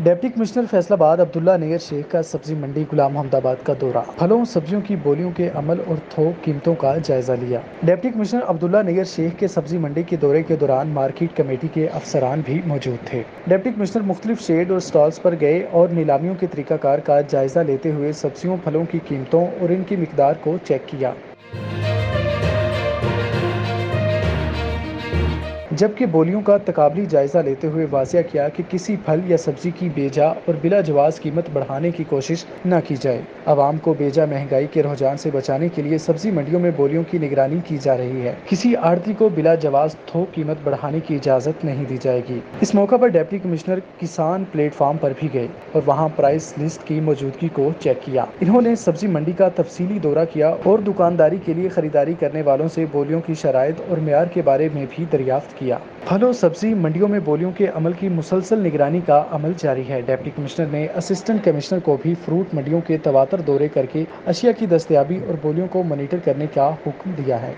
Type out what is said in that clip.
Deputy commissioner Faisalabad Abdullah Nagar Sheikh का सब्ज़ी मंडी गुलाम अहमदाबाद का दौरा। फलों, सब्जियों की बोलियों के अमल और थोक कीमतों का जायजा लिया। डिप्टी कमिश्नर अब्दुल्ला नगर शेख के सब्ज़ी मंडी के दौरे के दौरान मार्केट कमेटी के अफसरान भी मौजूद थे। डिप्टी कमिश्नर मुख्तलिफ़ शेड और स्टॉल्स पर गए और नीलामियों के तरीकाकार का जायजा लेते हुए सब्जियों, फलों की कीमतों और इनकी मकदार को चेक किया। जबकि बोलियों का तकाबली जायजा लेते हुए वाजिया किया कि किसी फल या सब्ज़ी की बेजा और बिला जवाज कीमत बढ़ाने की कोशिश न की जाए। आवाम को बेजा महँगाई के रुझान से बचाने के लिए सब्ज़ी मंडियों में बोलियों की निगरानी की जा रही है। किसी आड़ती को बिला जवाज थोक कीमत बढ़ाने की इजाज़त नहीं दी जाएगी। इस मौका पर डेप्टी कमिश्नर किसान प्लेटफार्म पर भी गए और वहाँ प्राइस लिस्ट की मौजूदगी को चेक किया। इन्होंने सब्ज़ी मंडी का तफसीली दौरा किया और दुकानदारी के लिए खरीदारी करने वालों से बोलियों की शराइ और मैार के बारे में भी दरियाफ्त किया। किया। फलों, सब्ज़ी, मंडियों में बोलियों के अमल की मुसलसल निगरानी का अमल जारी है। डेप्टी कमिश्नर ने असिस्टेंट कमिश्नर को भी फ्रूट मंडियों के तवातर दौरे करके अशिया की दस्तियाबी और बोलियों को मॉनिटर करने का हुक्म दिया है।